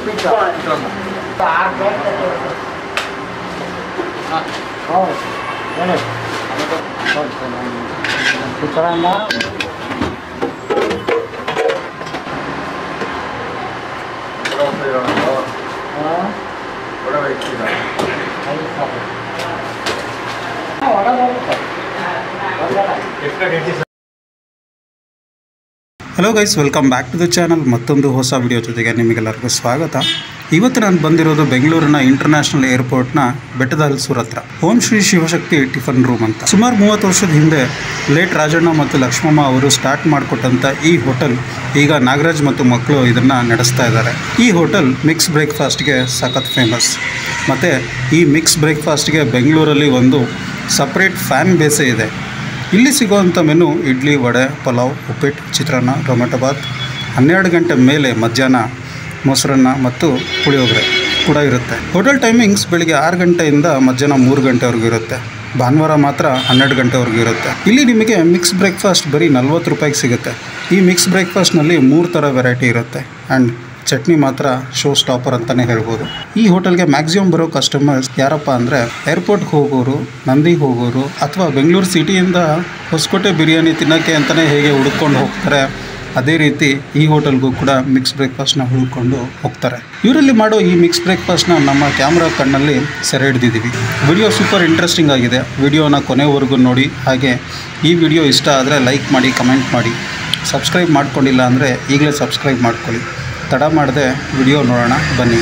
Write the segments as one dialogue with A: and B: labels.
A: ನಿಮಗೇನು ಇಲ್ಲ ಇಡ್ಲಿ ಉಪ್ಪಿಟ್ಟು ಆರು ಪ್ಲೇಟ್ ಹೌದು ಹೇಳಿ ಹೌದು ಚಿತ್ರಾನ್ನ ಹಾಂ ಐದು ಸಾವಿರ ಒಳಗೆ ಹೋಗುತ್ತೆ ಒಂದಲ್ಲ
B: hello guys welcome back to the channel ಮತ್ತೊಂದು ಹೊಸ ವಿಡಿಯೋ ಜೊತೆಗೆ ನಿಮಗೆಲ್ಲರಿಗೂ ಸ್ವಾಗತ. ಇವತ್ತು ನಾನು ಬಂದಿರೋದು ಬೆಂಗಳೂರಿನ ಇಂಟರ್ನ್ಯಾಷನಲ್ ಏರ್ಪೋರ್ಟ್ನ ಬೆಟ್ಟದ ಹಲ್ಸೂರ್ ಹತ್ರ. ಓಂ ಶ್ರೀ ಶಿವಶಕ್ತಿ ಟಿಫನ್ ರೂಮ್ ಅಂತ. ಸುಮಾರು ಮೂವತ್ತು ವರ್ಷದ ಹಿಂದೆ ಲೇಟ್ ರಾಜಣ್ಣ ಮತ್ತು ಲಕ್ಷ್ಮಮ್ಮ ಅವರು ಸ್ಟಾರ್ಟ್ ಮಾಡಿಕೊಟ್ಟಂಥ ಈ ಹೋಟೆಲ್ ಈಗ ನಾಗರಾಜ್ ಮತ್ತು ಮಕ್ಕಳು ಇದನ್ನು ನಡೆಸ್ತಾ ಇದ್ದಾರೆ. ಈ ಹೋಟೆಲ್ ಮಿಕ್ಸ್ ಬ್ರೇಕ್ಫಾಸ್ಟ್ಗೆ ಸಖತ್ ಫೇಮಸ್ ಮತ್ತು ಈ ಮಿಕ್ಸ್ ಬ್ರೇಕ್ಫಾಸ್ಟ್ಗೆ ಬೆಂಗಳೂರಲ್ಲಿ ಒಂದು ಸಪ್ರೇಟ್ ಫ್ಯಾನ್ ಬೇಸೇ ಇದೆ. ಇಲ್ಲಿ ಸಿಗುವಂಥ ಮೆನು ಇಡ್ಲಿ, ವಡೆ, ಪಲಾವ್ ಉಪ್ಪಿಟ್ಟು ಚಿತ್ರಾನ್ನ, ಟೊಮೆಟೊ ಬಾತ್ ಹನ್ನೆರಡು ಗಂಟೆ ಮೇಲೆ ಮಧ್ಯಾಹ್ನ ಮೊಸರನ್ನ ಮತ್ತು ಪುಳಿಯೋಗರೆ ಕೂಡ ಇರುತ್ತೆ. ಹೋಟೆಲ್ ಟೈಮಿಂಗ್ಸ್ ಬೆಳಿಗ್ಗೆ ಆರು ಗಂಟೆಯಿಂದ ಮಧ್ಯಾಹ್ನ ಮೂರು ಗಂಟೆವರೆಗೂ ಇರುತ್ತೆ. ಭಾನುವಾರ ಮಾತ್ರ ಹನ್ನೆರಡು ಗಂಟೆವರೆಗೂ ಇರುತ್ತೆ. ಇಲ್ಲಿ ನಿಮಗೆ ಮಿಕ್ಸ್ ಬ್ರೇಕ್ಫಾಸ್ಟ್ ಬರೀ ನಲ್ವತ್ತು ರೂಪಾಯಿಗೆ ಸಿಗುತ್ತೆ. ಈ ಮಿಕ್ಸ್ ಬ್ರೇಕ್ಫಾಸ್ಟ್ನಲ್ಲಿ ಮೂರು ಥರ ವೆರೈಟಿ ಇರುತ್ತೆ. ಆ್ಯಂಡ್ ಚಟ್ನಿ ಮಾತ್ರ ಶೋ ಸ್ಟಾಪರ್ ಅಂತಲೇ ಹೇಳ್ಬೋದು. ಈ ಹೋಟೆಲ್ಗೆ ಮ್ಯಾಕ್ಸಿಮಮ್ ಬರೋ ಕಸ್ಟಮರ್ಸ್ ಯಾರಪ್ಪ ಅಂದರೆ ಏರ್ಪೋರ್ಟ್ಗೆ ಹೋಗೋರು, ನಂದಿ ಹೋಗೋರು ಅಥವಾ ಬೆಂಗಳೂರು ಸಿಟಿಯಿಂದ ಹೊಸಕೋಟೆ ಬಿರಿಯಾನಿ ತಿನ್ನೋಕ್ಕೆ ಅಂತಲೇ ಹೇಗೆ ಹುಡುಕೊಂಡು ಹೋಗ್ತಾರೆ, ಅದೇ ರೀತಿ ಈ ಹೋಟೆಲ್ಗೂ ಕೂಡ ಮಿಕ್ಸ್ ಬ್ರೇಕ್ಫಾಸ್ಟ್ನ ಹುಡುಕೊಂಡು ಹೋಗ್ತಾರೆ. ಇವರಲ್ಲಿ ಮಾಡೋ ಈ ಮಿಕ್ಸ್ ಬ್ರೇಕ್ಫಾಸ್ಟ್ನ ನಮ್ಮ ಕ್ಯಾಮ್ರಾ ಕಣ್ಣಲ್ಲಿ ಸೆರೆ ಹಿಡಿದಿದ್ದೀವಿ ವಿಡಿಯೋ ಸೂಪರ್ ಇಂಟ್ರೆಸ್ಟಿಂಗ್ ಆಗಿದೆ. ವಿಡಿಯೋನ ಕೊನೆವರೆಗೂ ನೋಡಿ. ಹಾಗೆ ಈ ವಿಡಿಯೋ ಇಷ್ಟ ಆದರೆ ಲೈಕ್ ಮಾಡಿ ಕಮೆಂಟ್ ಮಾಡಿ. ಸಬ್ಸ್ಕ್ರೈಬ್ ಮಾಡ್ಕೊಂಡಿಲ್ಲ ಅಂದರೆ ಈಗಲೇ ಸಬ್ಸ್ಕ್ರೈಬ್ ಮಾಡ್ಕೊಳ್ಳಿ. ತಡ ಮಾಡದೆ ವಿಡಿಯೋ ನೋಡೋಣ ಬನ್ನಿ.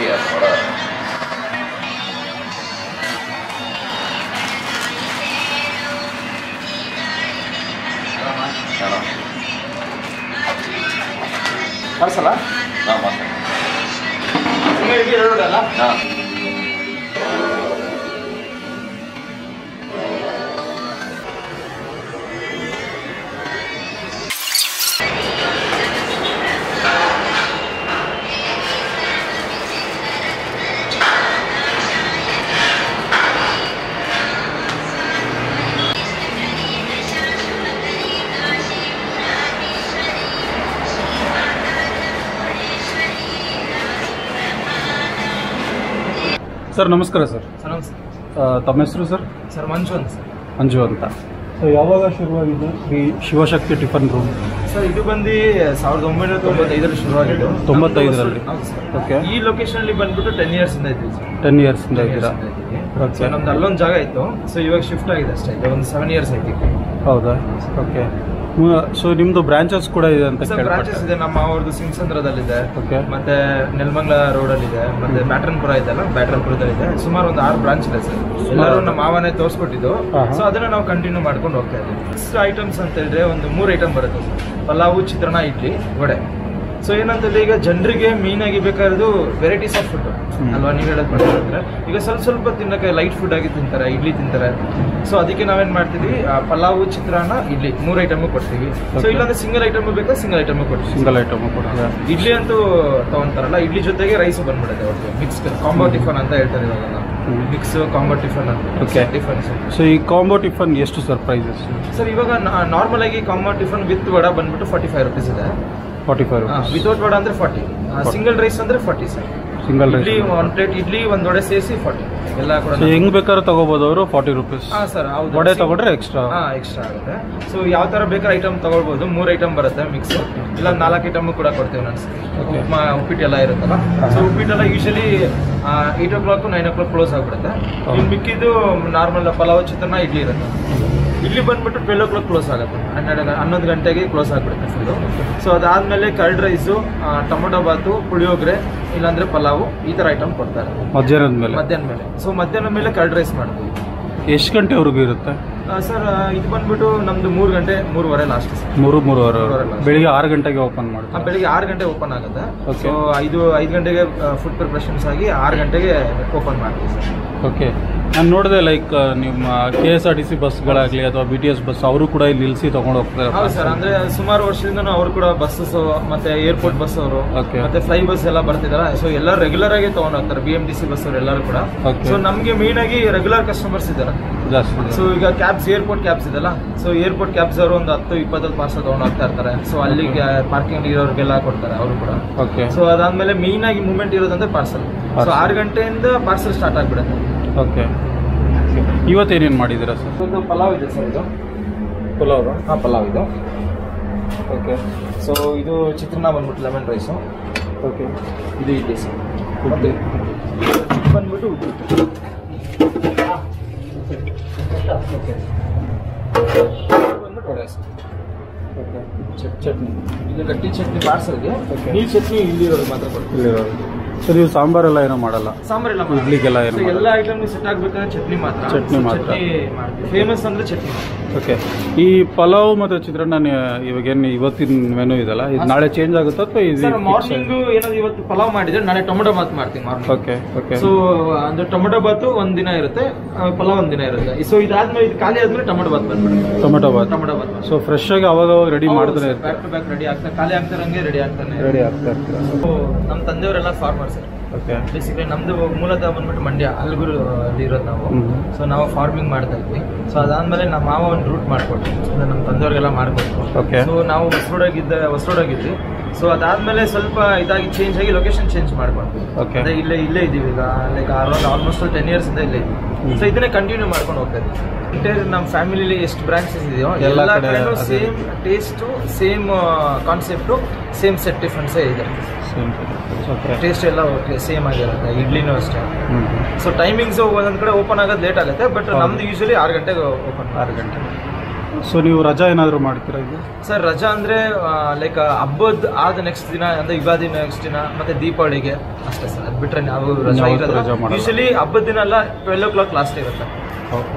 C: ಒಂದು ಇಲ್ಲಿ ಹೊರ
A: ಕಳ್ಸಲ್ಲ
C: ಹಾಂ ಮಾತಾಡಿ
B: ಸರ್ ನಮಸ್ಕಾರ ಸರ್.
A: ಸರ್ ನಮಸ್ತೆ.
B: ತಮ್ಮ ಹೆಸರು ಸರ್?
A: ಸರ್ ಮಂಜು ಅಂತ ಸರ್.
B: ಮಂಜು ಅಂತ. ಸೊ ಯಾವಾಗ ಶುರುವಾಗಿದೆ ಈ ಶಿವಶಕ್ತಿ ಟಿಫನ್ ರೂಮ್.
A: ಸರ್ ಇದು ಬಂದು ಸಾವಿರದ ಒಂಬೈನೂರ ತೊಂಬತ್ತೈದರಲ್ಲಿ ಶುರುವಾಗಿದ್ದು.
B: ತೊಂಬತ್ತೈದರಲ್ಲಿ? ಓಕೆ.
A: ಈ ಲೊಕೇಶನ್ ಅಲ್ಲಿ ಬಂದ್ಬಿಟ್ಟು ಟೆನ್ ಇಯರ್ಸ್ ಇಂದ ಇದ್ದೀವಿ ಸರ್.
B: ಟೆನ್ ಇಯರ್ಸಿಂದ ಇದ್ದೀರಾ? ಓಕೆ
A: ನಮ್ದು ಅಲ್ಲೊಂದು ಜಾಗ ಇತ್ತು. ಸೊ ಇವಾಗ ಶಿಫ್ಟ್ ಆಗಿದೆ ಅಷ್ಟೇ. ಈಗ ಒಂದು ಸೆವೆನ್ ಇಯರ್ಸ್ ಆಯ್ತು.
B: ಹೌದಾ? ಓಕೆ ಸೊ ನಿಮ್ದು ಬ್ರಾಂಚಸ್ ಕೂಡ ಇದೆ ಅಂತ
A: ಸರ್ ಬ್ರಾಂಚಸ್ ಇದೆ ನಮ್ಮ ಅವ್ರದ್ದು ಸಿಂಗ್ಸಂದ್ರದಲ್ಲಿದೆ ಮತ್ತೆ ನೆಲಮಂಗ್ಲ ರೋಡ್ ಅಲ್ಲಿ ಇದೆ ಮತ್ತೆ ಬ್ಯಾಟ್ರನ್ಪುರ ಇದೆಲ್ಲ ಬ್ಯಾಟ್ರನ್ಪುರದಲ್ಲಿ ಇದೆ ಸುಮಾರು ಒಂದು ಆರು ಬ್ರಾಂಚ್ ಇದೆ ಸರ್ ಎಲ್ಲರೂ ನಮ್ಮ ಮಾವನೇ ತೋರಿಸ್ಕೊಟ್ಟಿದ್ದು. ಸೊ ಅದನ್ನ ನಾವು ಕಂಟಿನ್ಯೂ ಮಾಡ್ಕೊಂಡು ಹೋಗ್ತಾ ಇದ್ದೀವಿ. ಐಟಮ್ಸ್ ಅಂತ ಹೇಳಿದ್ರೆ ಒಂದು ಮೂರು ಐಟಮ್ ಬರುತ್ತೆ ಸರ್ ಪಲಾವು ಚಿತ್ರಾನ್ನ ಇಡ್ಲಿ ವಡೆ. ಸೊ ಏನಂತಂದ್ರೆ ಈಗ ಜನರಿಗೆ ಮೀನ್ ಆಗಿ ಬೇಕಾಗಿರೋದು ವೆರೈಟೀಸ್ ಆಫ್ ಫುಡ್. ಅಲ್ವಾ? ನೀವು ಹೇಳೋದು ಮಾಡಿದ್ರೆ ಈಗ ಸ್ವಲ್ಪ ಸ್ವಲ್ಪ ತಿನ್ನಕ್ಕೆ ಲೈಟ್ ಫುಡ್ ಆಗಿ ತಿಂತಾರೆ ಇಡ್ಲಿ ತಿಂತಾರೆ. ಸೊ ಅದಕ್ಕೆ ನಾವೇನ್ ಮಾಡ್ತೀವಿ? ಪಲಾವು ಚಿತ್ರಾನ್ನ ಇಡ್ಲಿ ಮೂರು ಐಟಮ್ ಕೊಡ್ತೀವಿ. ಸೊ
B: ಇಲ್ಲ
A: ಇಲ್ಲಾಂದ್ರೆ ಸಿಂಗಲ್ ಐಟಮ್ ಬೇಕಾ ಸಿಂಗಲ್ ಐಟಮ್ ಕೊಡ್ತೀವಿ.
B: ಸಿಂಗಲ್ ಐಟಮ್ ಕೊಡ್ತೀವಿ
A: ಇಡ್ಲಿ ಅಂತೂ ತಗೊಂತಾರಲ್ಲ ಇಡ್ಲಿ ಜೊತೆಗೆ ರೈಸ್ ಬಂದ್ಬಿಡುತ್ತೆ ಅವ್ರಿಗೆ ಮಿಕ್ಸ್ ಕಾಂಬೋ ಟಿಫನ್ ಅಂತ ಹೇಳ್ತಾರೆ ಇವಾಗ. ಮಿಕ್ಸ್ ಕಾಂಬೋ ಟಿಫನ್ ಅಂತ.
B: ಓಕೆ
A: ಟಿಫನ್
B: ಸೊ ಈ ಕಾಂಬೋ ಟಿಫನ್ ಎಷ್ಟು ಸರ್ ಪ್ರೈಸಸ್
A: ಸರ್ ಇವಾಗ ನಾರ್ಮಲ್ ಆಗಿ ಕಾಂಬೋ ಟಿಫನ್ ವಿತ್ ವಡ ಬಂದ್ಬಿಟ್ಟು ಫಾರ್ಟಿ ಫೈವ್ ರುಪೀಸ್ ಇದೆ.
B: ಫಾರ್ಟಿ ಫೈವ್
A: ವಿತೌಟ್ ವಡ ಅಂದ್ರೆ ಫಾರ್ಟಿ ಸಿಂಗಲ್ ರೈಸ್ ಅಂದ್ರೆ forty sir
B: single
A: idli
B: rice
A: one plate idli ಒಂದು ವಡೆ ಸೇರಿಸಿ ಫಾರ್ಟಿ ಎಲ್ಲ ಕೂಡ
B: ಹೆಂಗ್ ಬೇಕಾದ್ರೂ ತಗೋಬಹುದು ಅವರು ಫಾರ್ಟಿ ರುಪೀಸ್
A: ಹಾಂ ಸರ್ ಹೌದು.
B: ವಡೆ ತಗೊಂಡ್ರೆ ಎಕ್ಸ್ಟ್ರಾ
A: ಹಾಂ ಎಕ್ಸ್ಟ್ರಾ ಆಗುತ್ತೆ. ಸೊ ಯಾವ ತರ ಬೇಕಾದ್ರೆ ಐಟಮ್ ತಗೊಳ್ಬೋದು. ಮೂರು ಐಟಮ್ ಬರುತ್ತೆ ಮಿಕ್ಸ್ ಇಲ್ಲ ನಾಲ್ಕು ಐಟಮ್ ಕೂಡ ಕೊಡ್ತೇವೆ ನಾನು. ಉಪ್ಮಾ ಉಪ್ಪಿಟ್ಟು ಎಲ್ಲ ಇರುತ್ತಲ್ಲ? So ಉಪ್ಪಿಟ್ಟೆಲ್ಲ usually eight o'clock nine o'clock close ಆಗ್ಬಿಡುತ್ತೆ. ಇನ್ನು ಮಿಕ್ಕಿದ್ದು ನಾರ್ಮಲ್ ಪಲಾವ್ ಚಿತ್ರಾನ್ನ ಇಡ್ಲಿ ಇರುತ್ತೆ. ಇಲ್ಲಿ ಬಂದ್ಬಿಟ್ಟು ಟ್ವೆಲ್ ಓ ಕ್ಲಾಕ್ ಕ್ಲೋಸ್ ಆಗುತ್ತೆ. ಹನ್ನೆರಡು ಹನ್ನೊಂದು ಗಂಟೆಗೆ ಕ್ಲೋಸ್ ಆಗಿಬಿಡುತ್ತೆ ಫುಲ್ಲು ಸೊ ಅದಾದಮೇಲೆ ಕರ್ಡ್ ರೈಸು ಟೊಮೊಟೊ ಬಾತು ಪುಳಿಯೋಗರೆ ಇಲ್ಲಾಂದರೆ ಪಲಾವು ಈ ಥರ ಐಟಮ್ ಕೊಡ್ತಾರೆ.
B: ಮಧ್ಯಾಹ್ನದ ಮೇಲೆ?
A: ಮಧ್ಯಾಹ್ನ ಮೇಲೆ. ಸೊ ಮಧ್ಯಾಹ್ನ ಮೇಲೆ ಕರ್ಡ್ ರೈಸ್ ಮಾಡ್ತೀವಿ.
B: ಎಷ್ಟು ಗಂಟೆವರೆಗೂ ಇರುತ್ತೆ?
A: ಸರ್ ಇದು ಬಂದ್ಬಿಟ್ಟು ನಮ್ದು ಮೂರು ಗಂಟೆ ಮೂರುವರೆ ಲಾಸ್ಟ್
B: ಮೂರು ಮೂರುವರೆ ಬೆಳಿಗ್ಗೆ ಆರು ಗಂಟೆಗೆ ಓಪನ್ ಮಾಡಿ
A: ಬೆಳಿಗ್ಗೆ ಆರು ಗಂಟೆ ಓಪನ್ ಆಗುತ್ತೆ. ಸೊ ಐದು ಐದು ಗಂಟೆಗೆ ಫುಡ್ ಪ್ರಿಪ್ರೇಷನ್ಸ್ ಆಗಿ ಆರು ಗಂಟೆಗೆ ಓಪನ್ ಮಾಡ್ತೀವಿ ಸರ್
B: ಓಕೆ ನಾನು ನೋಡಿದೆ ಲೈಕ್ ನಿಮ್ಮ K S R T C ಬಸ್ಗಳಾಗಲಿ ಅಥವಾ ಬಿ ಟಿ ಎಸ್ ಬಸ್ ಅವರು ಕೂಡ ಇಲ್ಲಿ ನಿಲ್ಲಿಸಿ ತಗೊಂಡು ಹೋಗ್ತಾರೆ
A: ಹೌದು ಸರ್ ಅಂದ್ರೆ ಸುಮಾರು ವರ್ಷದಿಂದ ಅವರು ಕೂಡ ಬಸ್ಸಸ್ ಮತ್ತೆ ಏರ್ಪೋರ್ಟ್ ಬಸ್ ಅವರು. ಮತ್ತೆ ಫ್ಲೈ ಬಸ್ ಎಲ್ಲ ಬರ್ತಿದಾರ. ಸೊ ಎಲ್ಲ ರೆಗ್ಯುಲರ್ ಆಗಿ ತೊಗೊಂಡು ಹೋಗ್ತಾರೆ B M T C bus ಅವರು ಎಲ್ಲರೂ ಕೂಡ. ಸೊ ನಮಗೆ ಮೇನ್ ಆಗಿ ರೆಗ್ಯುಲರ್ ಕಸ್ಟಮರ್ಸ್ ಇದ್ದಾರೆ.
B: ಜಾಸ್ತಿ
A: ಸೊ ಈಗ ಕ್ಯಾಬ್ಸ್ ಏರ್ಪೋರ್ಟ್ ಕ್ಯಾಬ್ಸ್ ಇದೆಲ್ಲ ಸೊ ಏರ್ಪೋರ್ಟ್ ಕ್ಯಾಬ್ಸ್ ಅವರು ಒಂದು ಹತ್ತು ಇಪ್ಪತ್ತೈದು ಪಾರ್ಸಲ್ ತಗೊಂಡು ಹೋಗ್ತಾ ಇರ್ತಾರೆ. ಸೊ ಅಲ್ಲಿಗೆ ಪಾರ್ಕಿಂಗ್ ಇರೋರಿಗೆಲ್ಲ ಕೊಡ್ತಾರೆ ಅವರು ಕೂಡ.
B: ಓಕೆ
A: ಸೊ ಅದಾದ್ಮೇಲೆ ಮೇನ್ ಆಗಿ ಮೂವ್ಮೆಂಟ್ ಇರೋದಂದ್ರೆ ಪಾರ್ಸಲ್ ಸೊ. ಆರು ಗಂಟೆಯಿಂದ ಪಾರ್ಸಲ್ ಸ್ಟಾರ್ಟ್ ಆಗ್ಬಿಡುತ್ತೆ.
B: ಓಕೆ. ಇವತ್ತು ಇವತ್ತೇನೇನು ಮಾಡಿದ್ದೀರಾ ಸರ್?
A: ಇದು ಪಲಾವ್ ಇದೆ ಸರ್ ಇದು.
B: ಪಲಾವ್
A: ಹಾಂ ಪಲಾವ್ ಇದು.
B: ಓಕೆ.
A: ಸೊ ಇದು ಚಿತ್ರಾನ್ನ ಬಂದ್ಬಿಟ್ಟು ಲೆಮನ್ ರೈಸು
B: ಓಕೆ.
A: ಇದು ಇಡ್ಲಿ ಸರ್. ಮತ್ತೆ ಇದು ಬಂದ್ಬಿಟ್ಟು ಓಕೆ. ಬಂದ್ಬಿಟ್ಟು ವಡೆ ಸರ್.
B: ಓಕೆ.
A: ಚಟ್ ಚಟ್ನಿ. ಇದು ಗಟ್ಟಿ ಚಟ್ನಿ ಪಾರ್ಸಲ್ಗೆ. ನೀರು ಚಟ್ನಿ ಇಲ್ಲಿರೋದು ಮಾತ್ರ ಕೊಡ್ತೀವಿ.
B: ಇಲ್ಲಿರೋದು ಸರ್ ನೀವು ಸಾಂಬಾರೆಲ್ಲ ಏನೋ ಮಾಡಲ್ಲ.
A: ಸಾಂಬಾರೆಲ್ಲ
B: ಇಡ್ಲಿಗೆಲ್ಲ ಏನು
A: ಎಲ್ಲ ಐಟಮ್ ಸೆಟ್ ಆಗ್ಬೇಕಂದ್ರೆ ಚಟ್ನಿ ಮಾತ್ರ.
B: ಚಟ್ನಿ ಮಾತ್ರ.
A: ಫೇಮಸ್ ಅಂದ್ರೆ ಚಟ್ನಿ.
B: ಓಕೆ ಈ ಪಲಾವ್ ಮತ್ತು ಚಿತ್ರಾನ್ನ ಇವಾಗ ಇವಾಗೇನು ಇವತ್ತಿನ ಮೆನು ಇದೆಲ್ಲ? ಇದು ನಾಳೆ ಚೇಂಜ್ ಆಗುತ್ತಾ ಅಥವಾ ಇದು
A: ಮಾರ್ನಿಂಗ್ ಏನಾದ್ರು ಇವತ್ತು ಪಲಾವ್ ಮಾಡಿದ್ರೆ ನಾಳೆ ಟೊಮೊಟೊ ಬಾತ್ ಮಾಡ್ತೀನಿ ಮಾರ್ನಿಂಗ್
B: ಓಕೆ ಓಕೆ
A: ಸೊ ಅಂದ್ರೆ ಟೊಮೊಟೊ ಬಾತು ಒಂದ್ ದಿನ ಇರುತ್ತೆ ಪಲಾವ್ ಒಂದ್ ದಿನ ಇರುತ್ತೆ. ಸೊ ಇದಾದ್ಮೇಲೆ ಇದು ಖಾಲಿ ಆದ್ಮೇಲೆ ಟೊಮೆಟೊ ಬಾತ್ ಬಂದ್ಬಿಡುತ್ತೆ.
B: Tomato bath.
A: Tomato bath
B: so fresh ಆಗಿ ಅವಾಗ ಅವಾಗ ರೆಡಿ ಮಾಡಿದ್ರೆ
A: ಬ್ಯಾಕ್ ಟು ಬ್ಯಾಕ್ ರೆಡಿ ಆಗ್ತಾ ಖಾಲಿ ಆಗ್ತಾರಂಗೆ ರೆಡಿ ಆಗ್ತಾನೆ.
B: ರೆಡಿ ಆಗ್ತಾ ಇರ್ತಾರೆ.
A: ಸೊ ನಮ್ಮ ತಂದೆಯವರೆಲ್ಲ ಫಾರ್ಮರ್ಸ್
B: ಓಕೆ
A: ಬೇಸಿಕಲಿ ನಮ್ದು ಮೂಲತಃ ಬಂದ್ಬಿಟ್ಟು ಮಂಡ್ಯ ಅಲ್ಗುರು ಅಲ್ಲಿ ಇರೋದು ನಾವು. ಸೊ ನಾವು ಫಾರ್ಮಿಂಗ್ ಮಾಡ್ತಾ ಇದ್ವಿ. ಸೊ ಅದಾದ್ಮೇಲೆ ನಮ್ಮ ಮಾವ ಒಂದು ರೂಟ್ ಮಾಡ್ಕೊಟ್ರು ಅಂದ್ರೆ ನಮ್ಮ ತಂದೆಯವ್ರಿಗೆಲ್ಲ ಮಾಡ್ಕೊಟ್ರು
B: ಓಕೆ
A: ಸೊ ನಾವು ಹೊಸರೋಡಾಗಿದ್ದ ಹೊಸರೋಡಾಗಿದ್ವಿ ಸೊ ಅದಾದ್ಮೇಲೆ ಸ್ವಲ್ಪ ಇದಾಗಿ ಚೇಂಜ್ ಆಗಿ ಲೊಕೇಶನ್ ಚೇಂಜ್ ಮಾಡ್ಕೊಂಡ್ವಿ. ಓಕೆ ಇಲ್ಲೇ ಇಲ್ಲೇ ಇದೀವಿ ಈಗ like around almost ten years ಇಂದ ಇಲ್ಲೇ ಇದ್ದೀವಿ.
B: ಹ್ಮ್.
A: ಸೊ ಇದನ್ನೇ ಕಂಟಿನ್ಯೂ ಮಾಡ್ಕೊಂಡು ಹೋಗ್ತಾ ಇದ್ವಿ ಇಂಟರ್ ನಮ್ಮ ಫ್ಯಾಮಿಲಿಲಿ ಎಷ್ಟು ಬ್ರಾಂಚಸ್ ಇದೆಯೋ
B: ಎಲ್ಲ
A: ಎಲ್ಲ
B: ಕಡೆ
A: ಕಡೆನೂ. Same taste same concept same set ಡಿಫ್ರೆನ್ಸೇ ಇದೆ. ಟೇಸ್ಟ್ ಎಲ್ಲ ಸೇಮ್ ಆಗಿರುತ್ತೆ ಇಡ್ಲಿನೂ ಅಷ್ಟೇ. ಸೊ ಟೈಮಿಂಗ್ಸ್ ಒಂದೊಂದು ಕಡೆ ಓಪನ್ ಆಗೋದು ಲೇಟ್ ಆಗುತ್ತೆ ಬಟ್ ನಮ್ದು ಯೂಶಲಿ ಆರು ಗಂಟೆಗೆ ಓಪನ್
B: ಆರು ಗಂಟೆ. ಸೊ ನೀವು ರಜಾ ಏನಾದರೂ ಮಾಡ್ತೀರಾ ಇದು
A: ಸರ್ ರಜಾ ಅಂದರೆ ಲೈಕ್ ಹಬ್ಬದ ಆದ ನೆಕ್ಸ್ಟ್ ದಿನ ಅಂದರೆ ಯುಗಾದಿ ನೆಕ್ಸ್ಟ್ ದಿನ ಮತ್ತೆ ದೀಪಾವಳಿಗೆ ಅಷ್ಟೇ ಸರ್ ಅದು ಬಿಟ್ರೆ ನಾವು ರಜಾ
B: ಇರೋದು.
A: ಯೂಶಲಿ ಹಬ್ಬದ ದಿನ ಎಲ್ಲ ಟ್ವೆಲ್ ಓ ಕ್ಲಾಕ್ ಲಾಸ್ಟ್ ಇರುತ್ತೆ.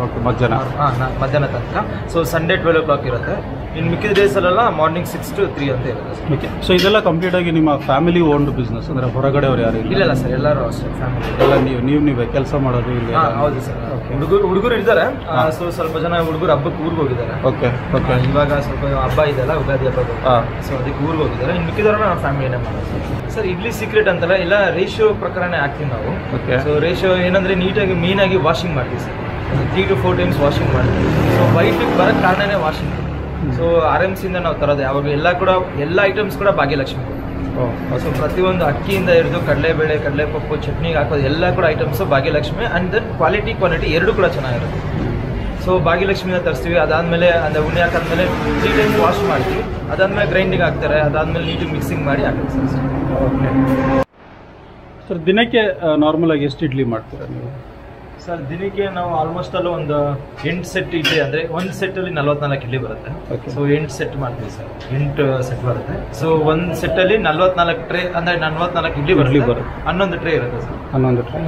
B: ಓಕೆ ಮಧ್ಯಾಹ್ನ.
A: ಹಾಂ ನಾ- ಮಧ್ಯಾಹ್ನ ತನಕ. So Sunday twelve o'clock ಇರುತ್ತೆ. ಇನ್ನು ಮಿಕ್ಕಿದ ಡೇಸಲ್ಲೆಲ್ಲ ಮಾರ್ನಿಂಗ್ ಸಿಕ್ಸ್ ಟು ತ್ರೀ ಅಂತ ಇರುತ್ತೆ ಸರ್
B: ಓಕೆ ಸೊ ಇದೆಲ್ಲ ಕಂಪ್ಲೀಟ್ ಆಗಿ ನಿಮ್ಮ ಫ್ಯಾಮಿಲಿ ಓನ್ಡ್ ಬಿಸ್ನೆಸ್ ಅಂದರೆ ಹೊರಗಡೆ ಅವ್ರು ಯಾರು
A: ಇಲ್ಲ? ಇಲ್ಲ ಸರ್ ಎಲ್ಲರೂ ಅಷ್ಟೇ ಫ್ಯಾಮಿಲಿ
B: ಎಲ್ಲ ನೀವು ನೀವು ನೀವೇ ಕೆಲಸ ಮಾಡೋದು ಇಲ್ಲಿ
A: ಹಾ ಹೌದು ಸರ್ ಹುಡುಗರು ಹುಡುಗರು ಇದ್ದಾರೆ. ಸೊ ಸ್ವಲ್ಪ ಜನ ಹುಡುಗರು ಹಬ್ಬಕ್ಕೆ ಊರಿಗೆ ಹೋಗಿದ್ದಾರೆ.
B: ಓಕೆ ಓಕೆ
A: ಇವಾಗ ಸ್ವಲ್ಪ ಹಬ್ಬ ಇದೆಲ್ಲ ಯುಗಾದಿ ಹಬ್ಬ ಸೊ ಅದಕ್ಕೆ ಊರಿಗೆ ಹೋಗಿದ್ದಾರೆ. ಇನ್ನು ಮಿಕ್ಕಿದವ್ರು ನಾವು ಫ್ಯಾಮಿಲಿನೇ ಮಾಡೋದು ಸರ್ ಇಡ್ಲಿ ಸೀಕ್ರೆಟ್ ಅಂತಲ್ಲ ಎಲ್ಲ ರೇಷಿಯೋ ಪ್ರಕಾರನೇ ಹಾಕ್ತೀವಿ ನಾವು.
B: ಓಕೆ
A: ಸೊ ರೇಷಿಯೋ ಏನಂದ್ರೆ ನೀಟಾಗಿ ಮೀನಾಗಿ ವಾಷಿಂಗ್ ಮಾಡ್ತೀವಿ sir three to four times washing ಮಾಡ್ತೀವಿ ಸೊ ವೈಫಿಗೆ ಬರೋಕ್ಕೆ ಕಾರಣನೇ ವಾಷಿಂಗ್ ಸೊ ಆರ್ ಎಂ ಸಿಂದ ನಾವು ತರೋದು. ಯಾವಾಗ ಎಲ್ಲ ಕೂಡ ಎಲ್ಲ ಐಟಮ್ಸ್ ಕೂಡ ಭಾಗ್ಯಲಕ್ಷ್ಮಿ. ಸೊ ಪ್ರತಿಯೊಂದು ಅಕ್ಕಿಯಿಂದ ಹಿಡಿದು ಕಡಲೆಬೇಳೆ ಕಡಲೆಪಪ್ಪು ಚಟ್ನಿಗೆ ಹಾಕೋದು ಎಲ್ಲ ಕೂಡ items Bhagyalakshmi. And then quality quality ಎರಡು ಕೂಡ ಚೆನ್ನಾಗಿರುತ್ತೆ. ಸೊ ಭಾಗ್ಯಲಕ್ಷ್ಮಿನ ತರಿಸ್ತೀವಿ. ಅದಾದಮೇಲೆ ಅಂದರೆ ಉಣ್ಣೆ ಹಾಕಾದ್ಮೇಲೆ ತ್ರೀ ಟೈಮ್ಸ್ ವಾಶ್ ಮಾಡ್ತೀವಿ. ಅದಾದಮೇಲೆ ಗ್ರೈಂಡಿಂಗ್ ಹಾಕ್ತಾರೆ. ಅದಾದಮೇಲೆ ನೀಟು ಮಿಕ್ಸಿಂಗ್ ಮಾಡಿ ಹಾಕ್ತಾರೆ ಸರ್.
B: ಓಕೆ. ಸರ್ ದಿನಕ್ಕೆ ನಾರ್ಮಲಾಗಿ ಎಷ್ಟು ಇಡ್ಲಿ ಮಾಡ್ತೀರಾ ನೀವು?
A: ಸರ್ ದಿನಕ್ಕೆ ನಾವು ಆಲ್ಮೋಸ್ಟ್ ಅಲ್ಲ ಒಂದು ಎಂಟು ಸೆಟ್ ಇಡ್ಲಿ ಅಂದರೆ ಒಂದು ಸೆಟ್ಟಲ್ಲಿ ನಲ್ವತ್ನಾಲ್ಕು ಇಡ್ಲಿ ಬರುತ್ತೆ. ಸೊ ಎಂಟು ಸೆಟ್ ಮಾಡ್ತೀವಿ ಸರ್. ಎಂಟು ಸೆಟ್ ಬರುತ್ತೆ. ಸೊ ಒಂದು ಸೆಟ್ಟಲ್ಲಿ ನಲ್ವತ್ನಾಲ್ಕು ಟ್ರೇ ಅಂದರೆ ನಲ್ವತ್ನಾಲ್ಕು ಇಡ್ಲಿ
B: ಬರಲಿ
A: ಬರುತ್ತೆ. ಹನ್ನೊಂದು ಟ್ರೇ ಇರುತ್ತೆ ಸರ್.
B: ಹನ್ನೊಂದು ಟ್ರೇ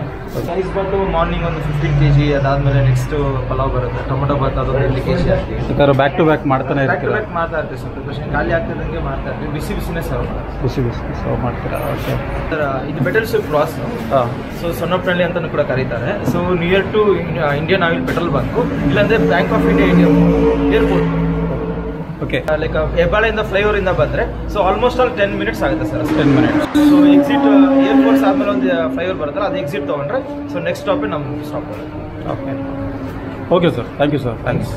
A: ರೈಸ್ ಬಂದು ಮಾರ್ನಿಂಗ್ ಒಂದು ಫಿಫ್ಟೀನ್ ಕೆ ಜಿ ಅದಾದಮೇಲೆ ನೆಕ್ಸ್ಟ್ ಪಲಾವ್ ಬರುತ್ತೆ. ಟೊಮೊಟೊ ಬಾತ್ ಅದೊಂದು ಎರಡು ಕೆ ಜಿ
B: ಆಗ್ತೀವಿ ಬ್ಯಾಕ್ ಟು ಬ್ಯಾಕ್ ಮಾಡ್ತಾನೆ
A: ಬ್ಯಾಕ್ ಟು ಬ್ಯಾಕ್ ಮಾಡ್ತಾ ಇರ್ತೀವಿ ಸರ್. ಪ್ರಿಪ್ರೇಷನ್ ಖಾಲಿ ಆಗ್ತಿದ್ದಂಗೆ ಮಾಡ್ತಾ ಇರ್ತೀವಿ. ಬಿಸಿ ಬಿಸಿನೇ ಸರ್ವ್
B: ಬಿಸಿ ಬಿಸಿ ಸರ್ವ್ ಮಾಡ್ತೀರಾ? ಓಕೆ
A: ಸರ್ ಇದು ಬೆಟರ್ ಸೂಪ್ ಕ್ರಾಸ್
B: ಹಾಂ.
A: ಸೊ ಸೊನ್ನಪ್ಪಳ್ಳಿ ಅಂತಲೂ ಕೂಡ ಕರೀತಾರೆ. So near to Indian Oil petrol bunk ಇಲ್ಲಾಂದ್ರೆ bank of India Indian airport
B: okay
A: like ಹೆಬ್ಬಾಳೆಯಿಂದ flyover ಇಂದ ಬಂದ್ರೆ so almost all ten minutes ಆಗುತ್ತೆ sir
B: ten minutes
A: so exit airports ಆದ್ಮೇಲೆ ಒಂದು ಫ್ಲೈಓವರ್ ಬರುತ್ತಲ್ಲ ಅದು ಎಕ್ಸಿಟ್ ತಗೊಂಡ್ರೆ ಸೊ ನೆಕ್ಸ್ಟ್ ಸ್ಟಾಪೇ ನಮ್ಮ stop
B: okay okay sir thank you sir thanks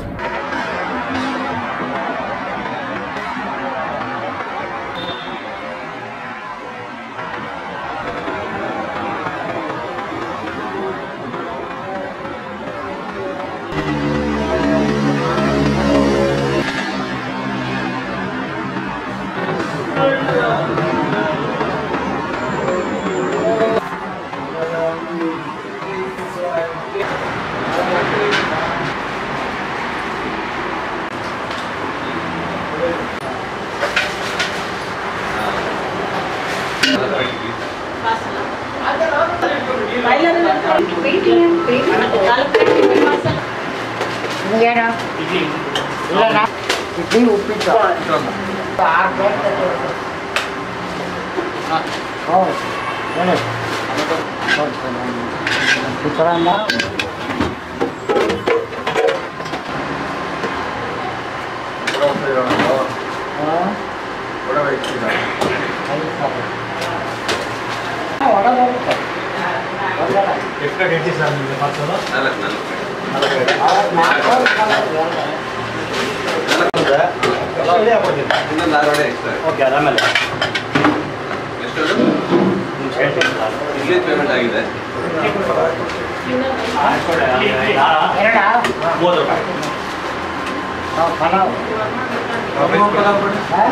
D: ಒಂದಲ್ಲ ನಾಲ್ಕು
C: ಇನ್ನೊಂದು ಆರು ವಡೆ ಎಕ್ಸ್ಟ್ರಾ
E: ಓಕೆ ಅದಾದಮೇಲೆ
C: ಎಷ್ಟು ಇಲ್ಲಿ ಪೇಮೆಂಟ್ ಆಗಿದೆ
D: ಎರಡಾ
E: ಮೂವತ್ತು ರೂಪಾಯಿ
D: ಹಾಂ ಪಲಾವ್ ಹಾಂ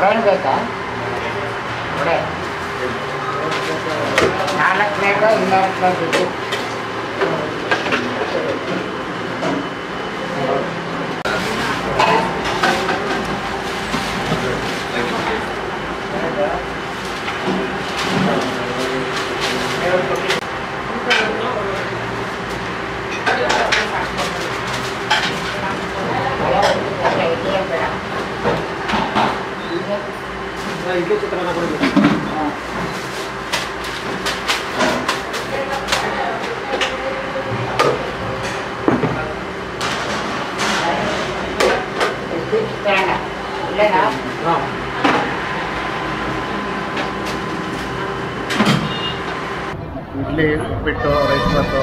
D: ಹೊರಗೆ ಬೇಕಾ ಹೊಡೆ ನಾಲ್ಕನೇಗ ಹದಿನಾಲ್ಕನೇ
A: ಬೇಕು
E: ರೈಸ್ ಬಾತು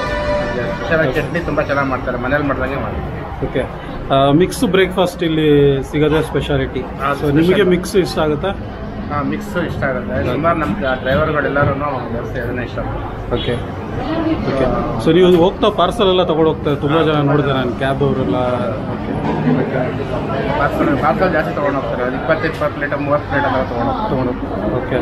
E: ಚೆನ್ನಾಗಿ ಚಟ್ನಿ ತುಂಬ ಚೆನ್ನಾಗಿ ಮಾಡ್ತಾರೆ. ಮನೇಲಿ ಮಾಡ್ದಂಗೆ ಮಾಡಿ.
B: ಓಕೆ ಮಿಕ್ಸ್ ಬ್ರೇಕ್ಫಾಸ್ಟ್ ಇಲ್ಲಿ ಸಿಗೋದೇ ಸ್ಪೆಷಾಲಿಟಿ ಸೊ ನಿಮಗೆ ಮಿಕ್ಸ್ ಇಷ್ಟ ಆಗುತ್ತಾ?
E: ಹಾಂ ಮಿಕ್ಸ್ ಇಷ್ಟ ಆಗುತ್ತೆ. ಸುಮಾರು ನಮ್ಮ ಡ್ರೈವರ್ಗಳೆಲ್ಲರೂ ಜಾಸ್ತಿ ಅದನ್ನೇ ಇಷ್ಟ.
B: ಓಕೆ ಓಕೆ ಸೊ ನೀವು ಹೋಗ್ತಾ ಪಾರ್ಸಲ್ ಎಲ್ಲ ತಗೊಂಡು ಹೋಗ್ತಾರೆ ತುಂಬ ಜನ ನೋಡಿದೆ ನಾನು ಕ್ಯಾಬ್ ಅವರೆಲ್ಲ.
E: ಪಾರ್ಸಲ್ ಪಾರ್ಸಲ್ ಜಾಸ್ತಿ ತೊಗೊಂಡು ಹೋಗ್ತಾರೆ. ಇಪ್ಪತ್ತು ಇಪ್ಪತ್ತು ಪ್ಲೇಟ್ ಮೂವತ್ತು ಪ್ಲೇಟ್ ಎಲ್ಲ ತೊಗೊಂಡು ಹೋಗ್ತಾರೆ
B: ತೊಗೊಂಡು ಓಕೆ